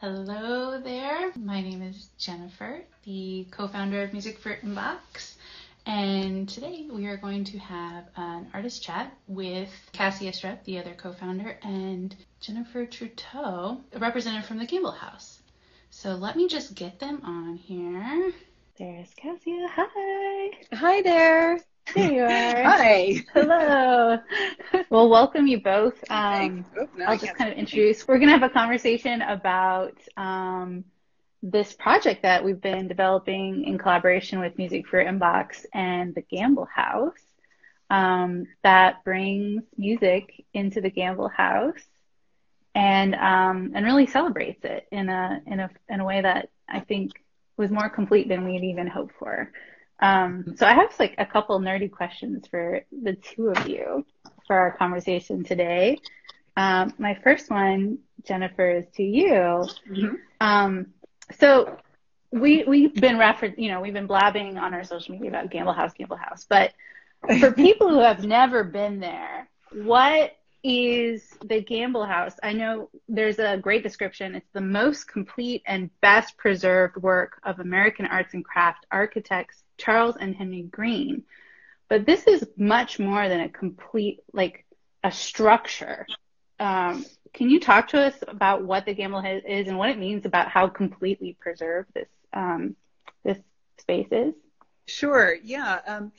Hello there. My name is Jennifer, the co-founder of Music for Inbox. And today we are going to have an artist chat with Cassia Streb, the other co-founder, and Jennifer Trotoux, a representative from the Gamble House. So let me just get them on here. There's Cassie. Hi. Hi there. There you are. Hi. Hello. Well, welcome you both. Um, Oh, no, I'll just kind of introduce. We're going to have a conversation about um, this project that we've been developing in collaboration with Music for Inbox and the Gamble House um, that brings music into the Gamble House and um, and really celebrates it in a in a in a way that I think was more complete than we'd even hoped for. Um, so I have like a couple nerdy questions for the two of you for our conversation today. Um, my first one, Jennifer, is to you. Mhm. Um, so we we've been refer you know, we've been blabbing on our social media about Gamble House, Gamble House. But for people who have never been there, what is the Gamble House? I know there's a great description. It's the most complete and best preserved work of American arts and craft architects Charles and Henry Greene. But this is much more than a complete, like a structure. Um, can you talk to us about what the Gamble is and what it means about how completely preserved this um, this space is? Sure. Yeah. Um,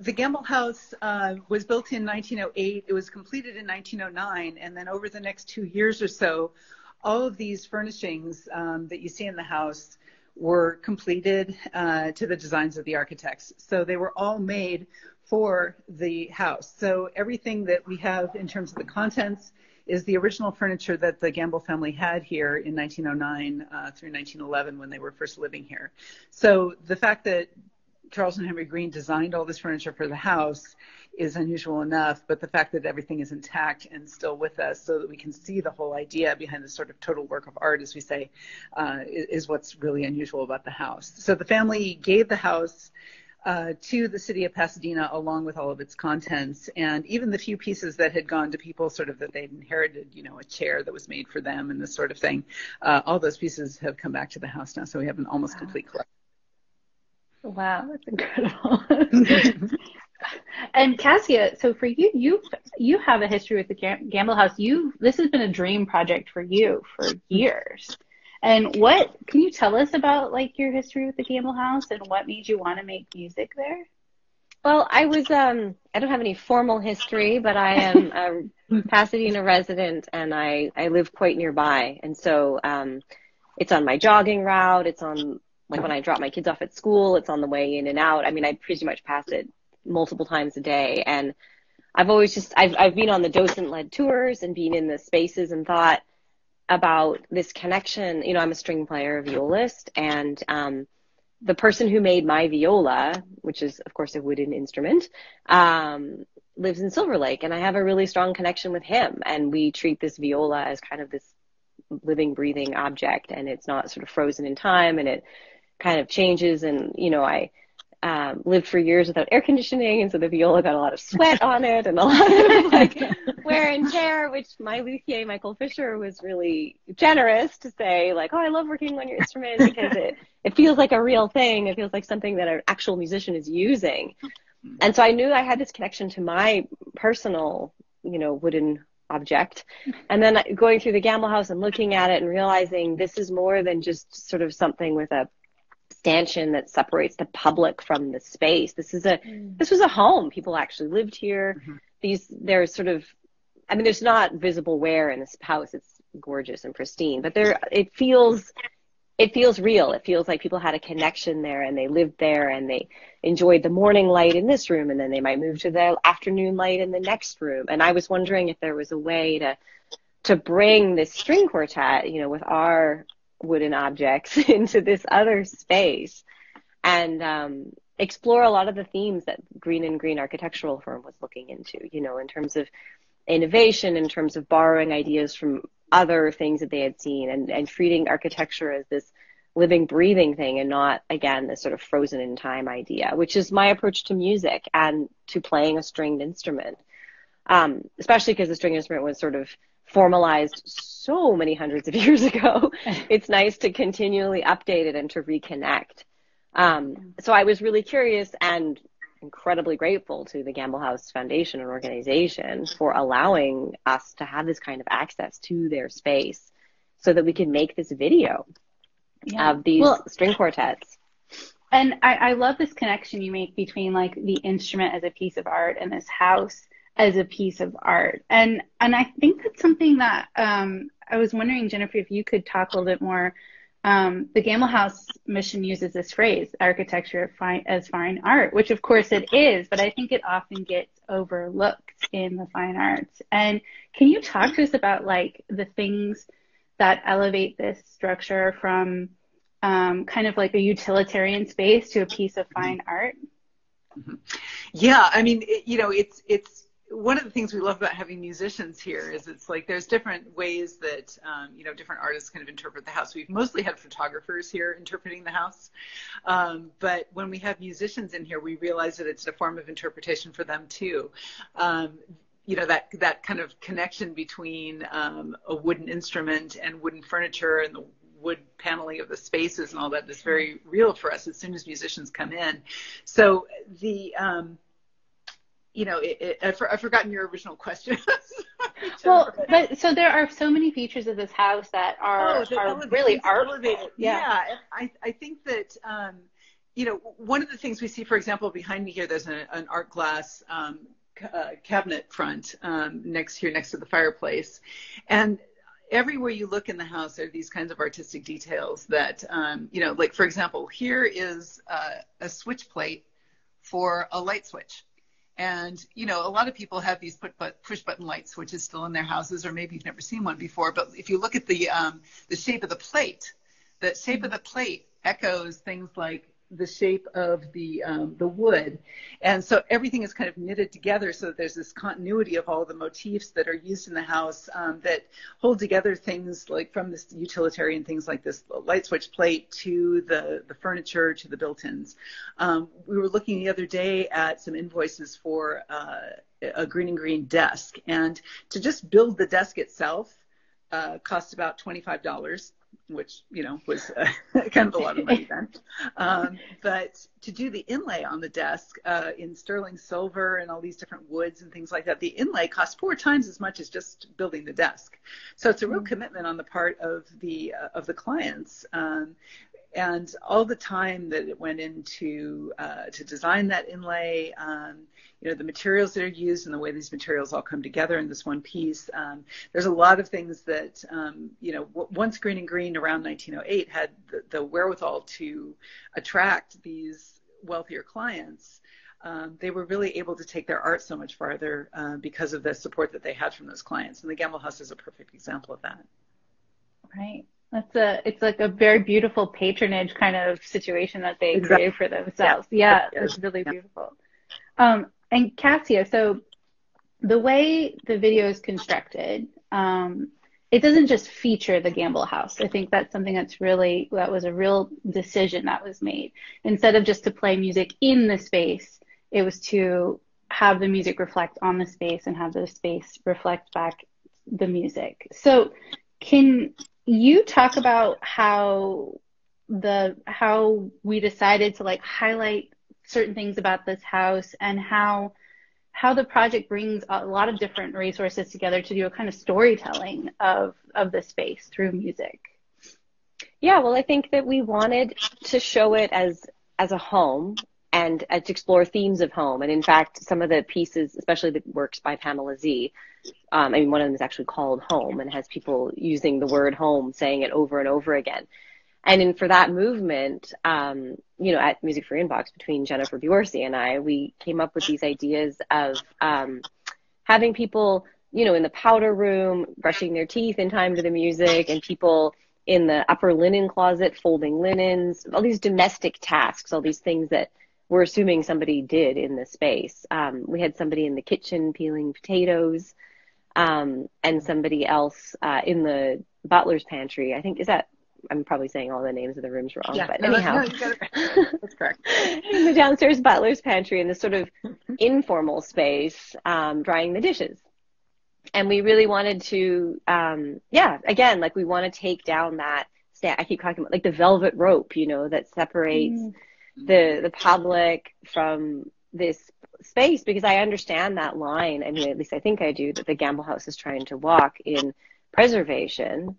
the Gamble House uh, was built in 1908. It was completed in 1909, and then over the next two years or so, all of these furnishings um, that you see in the house were completed uh, to the designs of the architects. So they were all made for the house. So everything that we have in terms of the contents is the original furniture that the Gamble family had here in 1909 uh, through 1911 when they were first living here. So the fact that Charles and Henry Greene designed all this furniture for the house is unusual enough, but the fact that everything is intact and still with us so that we can see the whole idea behind this sort of total work of art, as we say, uh, is, what's really unusual about the house. So the family gave the house uh, to the city of Pasadena along with all of its contents and even the few pieces that had gone to people sort of that they'd inherited, you know, a chair that was made for them and this sort of thing. Uh, all those pieces have come back to the house now, so we have an almost Wow. complete collection. Wow, that's incredible. and Cassia, so for you, you you have a history with the Gam- Gamble House. You this has been a dream project for you for years. And what can you tell us about like your history with the Gamble House and what made you want to make music there? Well, I was um I don't have any formal history, but I am a Pasadena resident and I I live quite nearby. And so um it's on my jogging route, it's on like when I drop my kids off at school, it's on the way in and out. I mean, I pretty much pass it multiple times a day and I've always just I've I've been on the docent led tours and been in the spaces and thought about this connection. You know, I'm a string player, a violist, and um, the person who made my viola, which is of course a wooden instrument, um, lives in Silver Lake, and I have a really strong connection with him. And we treat this viola as kind of this living, breathing object, and it's not sort of frozen in time, and it kind of changes. And you know, I um, lived for years without air conditioning, and so the viola got a lot of sweat on it and a lot of like wear and tear, which my luthier Michael Fisher was really generous to say, like, oh, I love working on your instrument because it it feels like a real thing. It feels like something that an actual musician is using. And so I knew I had this connection to my personal, you know, wooden object. And then going through the Gamble House and looking at it and realizing this is more than just sort of something with a stanchion that separates the public from the space. This is a this was a home. People actually lived here. Mhm. These there's sort of I mean there's not visible wear in this house. It's gorgeous and pristine, but there it feels it feels real. It feels like people had a connection there and they lived there and they enjoyed the morning light in this room and then they might move to the afternoon light in the next room. And I was wondering if there was a way to to bring this string quartet, you know, with our wooden objects into this other space and um, explore a lot of the themes that Greene and Greene Architectural Firm was looking into, you know, in terms of innovation, in terms of borrowing ideas from other things that they had seen and, and treating architecture as this living, breathing thing and not, again, this sort of frozen in time idea, which is my approach to music and to playing a stringed instrument. Um, especially because the string instrument was sort of formalized so many hundreds of years ago. it's nice to continually update it and to reconnect. Um, so I was really curious and incredibly grateful to the Gamble House Foundation and organization for allowing us to have this kind of access to their space so that we can make this video yeah. of these well, string quartets. And I, I love this connection you make between like the instrument as a piece of art and this house as a piece of art. And and I think that's something that um, I was wondering, Jennifer, if you could talk a little bit more. Um, the Gamble House mission uses this phrase, architecture as fine art, which of course it is, but I think it often gets overlooked in the fine arts. And can you talk to us about like the things that elevate this structure from um, kind of like a utilitarian space to a piece of fine art? Mm-hmm. Yeah, I mean, it, you know, it's it's one of the things we love about having musicians here is it's like there's different ways that um, you know different artists kind of interpret the house. We've mostly had photographers here interpreting the house, um, but when we have musicians in here, we realize that it's a form of interpretation for them too. Um, you know that that kind of connection between um, a wooden instrument and wooden furniture and the wood paneling of the spaces and all that is very real for us as soon as musicians come in. So the um, you know, it, it, I've, I've, forgotten your original question. well, but so there are so many features of this house that are, oh, are really elevated. Yeah. yeah, I, I think that, um, you know, one of the things we see, for example, behind me here, there's an, an art glass um, uh, cabinet front um, next here, next to the fireplace, and everywhere you look in the house there are these kinds of artistic details that um, you know like for example here is uh, a switch plate for a light switch and you know a lot of people have these put but push button light switches still in their houses or maybe you've never seen one before. But if you look at the um, the shape of the plate the shape of the plate echoes things like the shape of the um, the wood, and so everything is kind of knitted together so there's this continuity of all the motifs that are used in the house um, that hold together things like from this utilitarian things like this light switch plate to the the furniture to the built-ins. Um, we were looking the other day at some invoices for uh, a Greene and Greene desk, and to just build the desk itself uh, cost about twenty five dollars which you know was uh, kind of a lot of money then. Um, but to do the inlay on the desk uh, in sterling silver and all these different woods and things like that, the inlay costs four times as much as just building the desk. So it's a real mm. commitment on the part of the uh, of the clients. Um, and all the time that it went into uh, to design that inlay, um, you know, the materials that are used and the way these materials all come together in this one piece. Um, there's a lot of things that, um, you know, w- once Greene and Greene around 1908 had the, the wherewithal to attract these wealthier clients. Um, they were really able to take their art so much farther uh, because of the support that they had from those clients. And the Gamble House is a perfect example of that. Right. That's a, it's like a very beautiful patronage kind of situation that they exactly. create for themselves. Yeah, yeah it's really yeah. beautiful. Um, and Cassia, so the way the video is constructed, um, it doesn't just feature the Gamble House. I think that's something that's really that was a real decision that was made. Instead of just to play music in the space, it was to have the music reflect on the space and have the space reflect back the music. So, can you talk about how the how we decided to like highlight certain things about this house and how how the project brings a lot of different resources together to do a kind of storytelling of of the space through music. Yeah, well, I think that we wanted to show it as as a home and uh, to explore themes of home. And in fact, some of the pieces, especially the works by Pamela Z, um, I mean, one of them is actually called Home and has people using the word home, saying it over and over again. And in, for that movement, um, you know, at Music for Inbox between Jennifer Bewerse and I, we came up with these ideas of um, having people, you know, in the powder room brushing their teeth in time to the music, and people in the upper linen closet folding linens, all these domestic tasks, all these things that we're assuming somebody did in the space. Um, we had somebody in the kitchen peeling potatoes, um, and somebody else uh, in the butler's pantry. I think is that I'm probably saying all the names of the rooms wrong, yeah, but no, anyhow, no, that's correct. in the downstairs butler's pantry in this sort of informal space, um, drying the dishes. and we really wanted to, um, yeah, again, like we want to take down that. I keep talking about like the velvet rope, you know, that separates mm. the the public from this space because I understand that line. I mean, at least I think I do that the Gamble House is trying to walk in preservation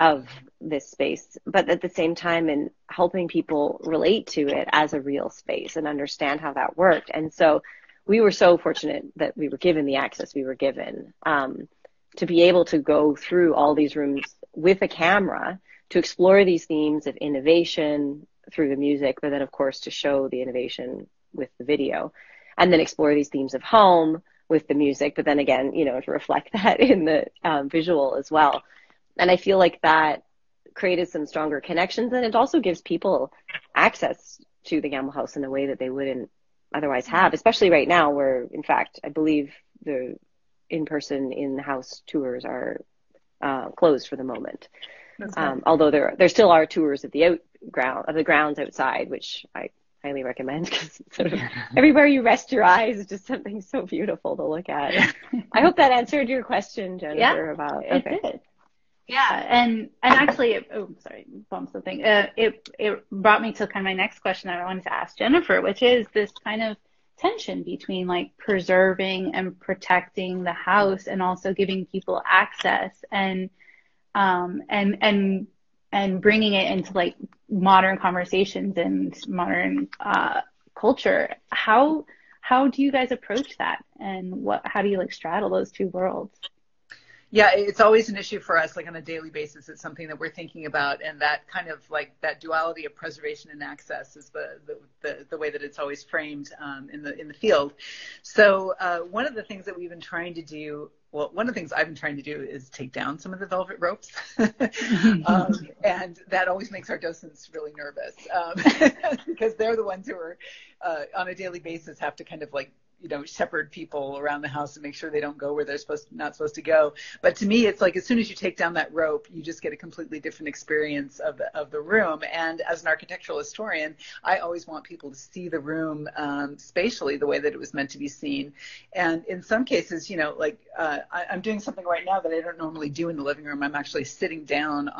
of this space, but at the same time in helping people relate to it as a real space and understand how that worked. And so we were so fortunate that we were given the access we were given um, to be able to go through all these rooms with a camera to explore these themes of innovation through the music, but then of course to show the innovation with the video, and then explore these themes of home with the music, but then again, you know, to reflect that in the um, visual as well and I feel like that created some stronger connections and it also gives people access to the Gamble House in a way that they wouldn't otherwise have, especially right now where in fact I believe the in-person in-house tours are uh, closed for the moment. Um, although there there still are tours of the out ground of the grounds outside, which I highly recommend because sort of everywhere you rest your eyes is just something so beautiful to look at. I hope that answered your question, Jennifer. Yeah, about okay. it did. Yeah, and and actually, it, oh, sorry, bump something. Uh, it it brought me to kind of my next question that I wanted to ask Jennifer, which is this kind of tension between like preserving and protecting the house and also giving people access and um and and and bringing it into like modern conversations and modern uh, culture. How how do you guys approach that, and what how do you like straddle those two worlds? yeah, it's always an issue for us, like on a daily basis. It's something that we're thinking about, and that kind of like that duality of preservation and access is the the, the, the way that it's always framed um, in the in the field. So uh, one of the things that we've been trying to do well, one of the things I've been trying to do is take down some of the velvet ropes, um, and that always makes our docents really nervous um, because they're the ones who are uh, on a daily basis have to kind of like you know shepherd people around the house and make sure they don't go where they're supposed to, not supposed to go. But to me, it's like as soon as you take down that rope, you just get a completely different experience of the of the room. And as an architectural historian, I always want people to see the room um, spatially the way that it was meant to be seen. And in some cases, you know, like uh, I, I'm doing something right now that I don't normally do in the living room. I'm actually sitting down.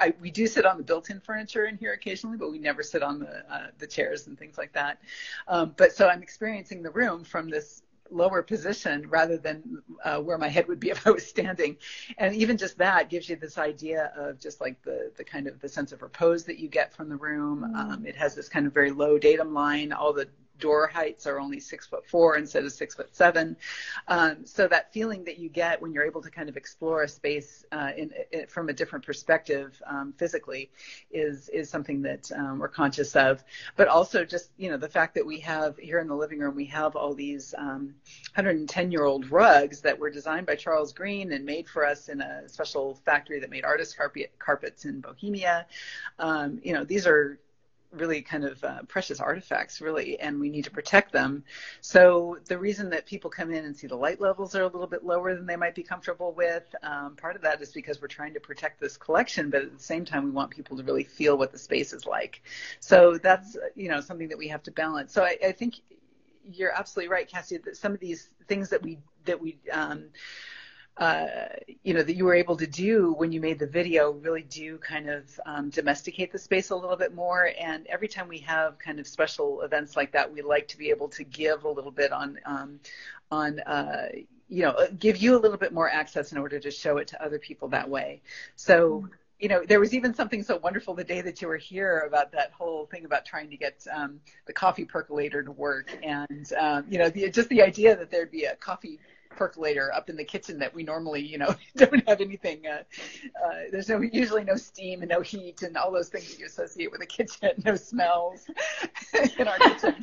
I, we do sit on the built-in furniture in here occasionally, but we never sit on the uh, the chairs and things like that. Um, but so I'm experiencing the room from this lower position rather than uh, where my head would be if I was standing. And even just that gives you this idea of just like the, the kind of the sense of repose that you get from the room. Mm. Um, it has this kind of very low datum line. All the door heights are only six foot four instead of six foot seven. Um, so that feeling that you get when you're able to kind of explore a space uh, in, in, from a different perspective um, physically is is something that um, we're conscious of. But also just you know the fact that we have here in the living room we have all these 110 um, year old rugs that were designed by Charles Greene and made for us in a special factory that made artist carpet, carpets in Bohemia. Um, you know these are really kind of uh, precious artifacts, really, and we need to protect them. So the reason that people come in and see the light levels are a little bit lower than they might be comfortable with, um, part of that is because we're trying to protect this collection, but at the same time, we want people to really feel what the space is like. So that's you know something that we have to balance. So I, I think you're absolutely right, Cassie. That some of these things that we that we um, uh, you know that you were able to do when you made the video really do kind of um, domesticate the space a little bit more. And every time we have kind of special events like that we like to be able to give a little bit on um, on uh, you know give you a little bit more access in order to show it to other people that way. So you know, there was even something so wonderful the day that you were here about that whole thing about trying to get um, the coffee percolator to work, and um, you know, the, just the idea that there'd be a coffee percolator up in the kitchen that we normally, you know, don't have anything. Uh, uh, there's no usually no steam and no heat and all those things that you associate with a kitchen, no smells in our kitchen.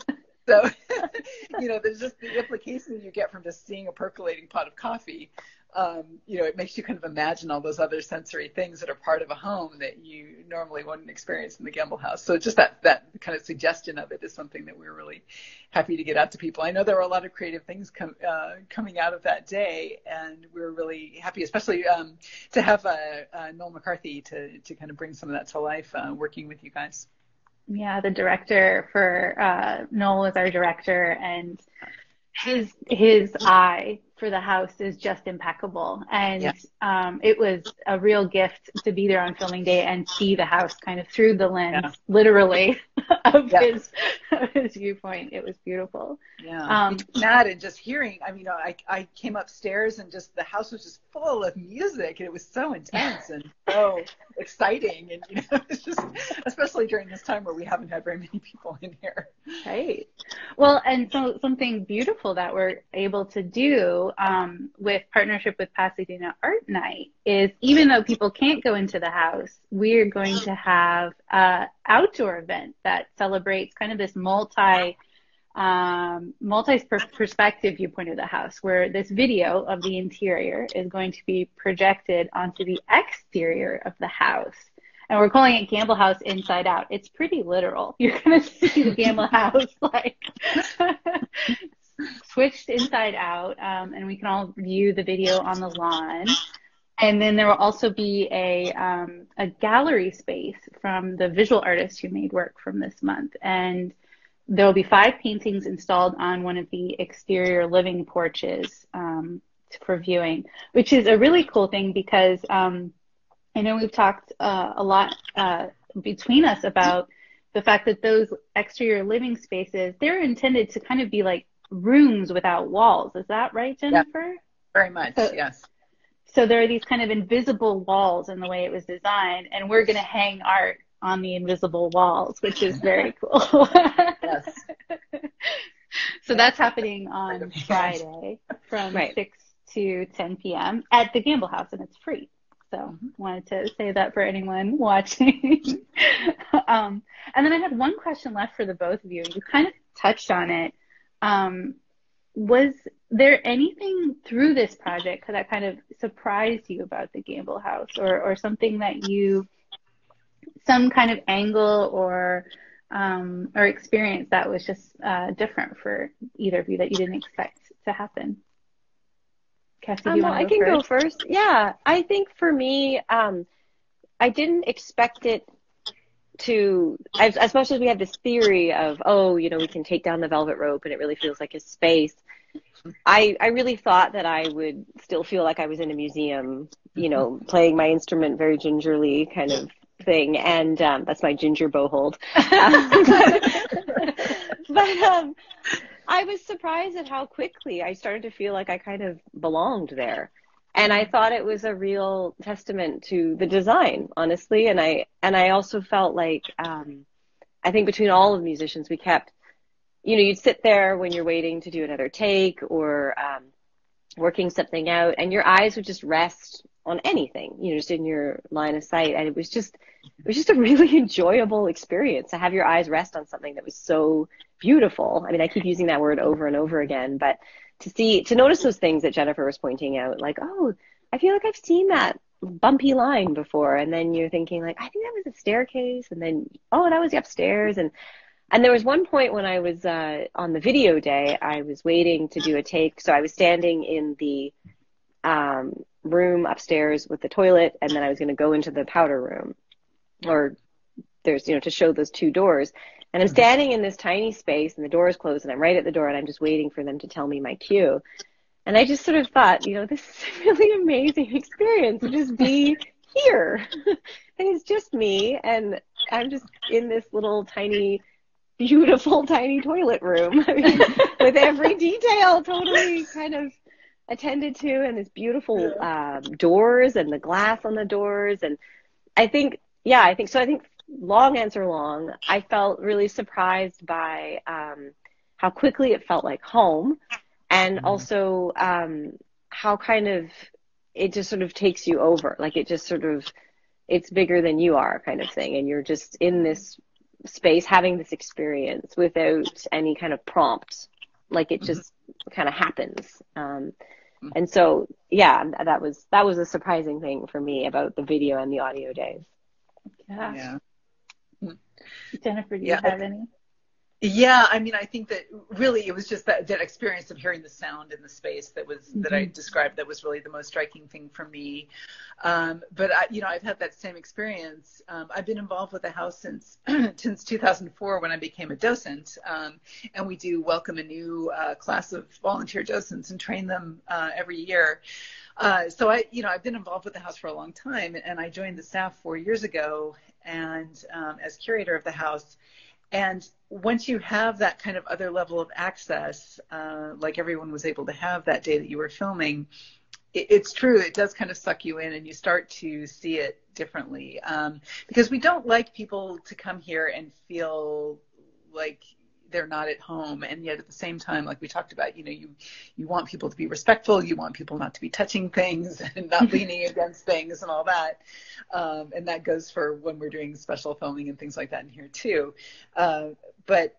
So, you know, there's just the implications you get from just seeing a percolating pot of coffee um, you know, it makes you kind of imagine all those other sensory things that are part of a home that you normally wouldn't experience in the Gamble House. So just that that kind of suggestion of it is something that we're really happy to get out to people. I know there were a lot of creative things com- uh, coming out of that day, and we are really happy, especially um, to have uh, uh, Noel McCarthy to to kind of bring some of that to life, uh, working with you guys. Yeah, the director for uh, Noel is our director, and his his eye for the house is just impeccable and Yes. um it was a real gift to be there on filming day and see the house kind of through the lens Yeah. literally of Yeah. his of his viewpoint it was beautiful Yeah. Um, that and just hearing, I mean, I, I came upstairs and just the house was just full of music and it was so intense and so exciting. And, you know, it's just, especially during this time where we haven't had very many people in here. Right. Well, and so something beautiful that we're able to do um, with partnership with Pasadena Art Night is even though people can't go into the house, we're going to have a outdoor event that celebrates kind of this multi um, multi perspective viewpoint of the house, where this video of the interior is going to be projected onto the exterior of the house. And we're calling it Gamble House Inside Out. It's pretty literal. You're going to see the Gamble House like switched inside out, um, and we can all view the video on the lawn. And then there will also be a um, a gallery space from the visual artist who made work from this month, and there will be five paintings installed on one of the exterior living porches um, for viewing, which is a really cool thing because um, I know we've talked uh, a lot uh, between us about the fact that those exterior living spaces they're intended to kind of be like rooms without walls. Is that right, Jennifer? Very much, So- yes. So there are these kind of invisible walls in the way it was designed, and we're going to hang art on the invisible walls, which is very cool. Yes. so that's happening on Friday from Right. 6 to 10 p.m. at the Gamble House, and it's free. So Mhm. wanted to say that for anyone watching. um, and then I had one question left for the both of you. You kind of touched on it. Um, was there anything through this project that kind of surprised you about the Gamble House, or or something that you, some kind of angle or um, or experience that was just uh, different for either of you that you didn't expect to happen? Cassie, Um, you well, I can go go first? first. Yeah, I think for me, um, I didn't expect it to, as, as much as we had this theory of, oh, you know, we can take down the velvet rope and it really feels like a space. I, I really thought that I would still feel like I was in a museum, you know, playing my instrument very gingerly kind of thing. And um, that's my ginger bow hold. but um, I was surprised at how quickly I started to feel like I kind of belonged there. And I thought it was a real testament to the design, honestly. And I and I also felt like um, I think between all of the musicians, we kept, you know, you'd sit there when you're waiting to do another take or um, working something out, and your eyes would just rest on anything, you know, just in your line of sight. And it was just it was just a really enjoyable experience to have your eyes rest on something that was so beautiful. I mean, I keep using that word over and over again, but to see, to notice those things that Jennifer was pointing out, like, oh, I feel like I've seen that bumpy line before. And then you're thinking like, I think that was a staircase. And then, oh, that was the upstairs. And, and there was one point when I was, uh, on the video day, I was waiting to do a take. So I was standing in the, um, room upstairs with the toilet. And then I was going to go into the powder room or there's, you know, to show those two doors. And I'm standing in this tiny space and the door is closed and I'm right at the door and I'm just waiting for them to tell me my cue. And I just sort of thought, you know, this is a really amazing experience to just be here. and it's just me and I'm just in this little tiny, beautiful tiny toilet room I mean, with every detail totally kind of attended to and this beautiful um, doors and the glass on the doors. And I think, yeah, I think so. I think long answer long, I felt really surprised by um, how quickly it felt like home, and Mhm. also um, how kind of it just sort of takes you over. Like it just sort of it's bigger than you are, kind of thing, and you're just in this space having this experience without any kind of prompt. Like it just kind of happens. Um, Mhm. and so, yeah, that was that was a surprising thing for me about the video and the audio days. Yeah. Yeah. Jennifer, do you have any? Yeah, I mean, I think that really it was just that, that experience of hearing the sound in the space that was mm-hmm. that I mm-hmm. described that was really the most striking thing for me. Um, but I, you know, I've had that same experience. Um, I've been involved with the house since since 2004 when I became a docent, um, and we do welcome a new uh, class of volunteer docents and train them uh, every year. Uh, so I, you know, I've been involved with the house for a long time, and I joined the staff four years ago, and um, as curator of the house. And once you have that kind of other level of access, uh, like everyone was able to have that day that you were filming, it, it's true. It does kind of suck you in, and you start to see it differently. Um, because we don't like people to come here and feel like they're not at home. And yet at the same time like we talked about you know you you want people to be respectful. You want people not to be touching things and not leaning against things and all that. Um, and that goes for when we're doing special filming and things like that in here too. Uh, but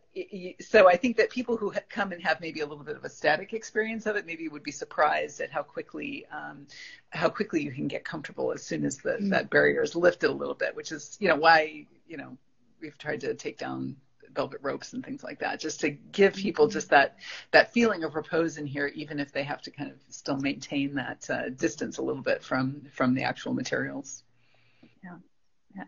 so I think that people who come and have maybe a little bit of a static experience of it maybe would be surprised at how quickly um, how quickly you can get comfortable as soon as the, mm-hmm. that barrier is lifted a little bit, which is you know why you know we've tried to take down velvet ropes and things like that, just to give people just that that feeling of repose in here, even if they have to kind of still maintain that uh, distance a little bit from from the actual materials. Yeah. yeah.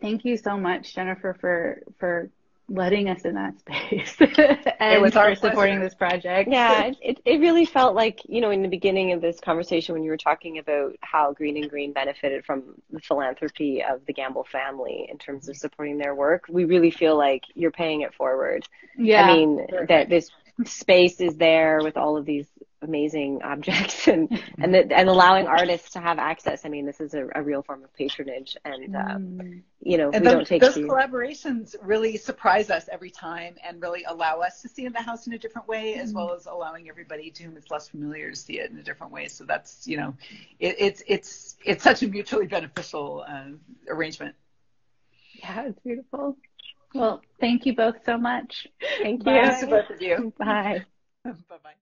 Thank you so much, Jennifer, for for letting us in that space and it for supporting this project. Yeah, it, it really felt like, you know, in the beginning of this conversation when you were talking about how Greene and Greene benefited from the philanthropy of the Gamble family in terms of supporting their work, we really feel like you're paying it forward. Yeah. I mean, that this space is there with all of these amazing objects and and the, and allowing artists to have access. I mean, this is a, a real form of patronage, and um, mm. you know, and we those, don't take those collaborations really surprise us every time, and really allow us to see the house in a different way, mm. as well as allowing everybody to whom it's less familiar to see it in a different way. So that's you know, it, it's it's it's such a mutually beneficial uh, arrangement. Yeah, it's beautiful. Well, thank you both so much. Thank you. Bye. Thanks to both of you. Bye. bye bye.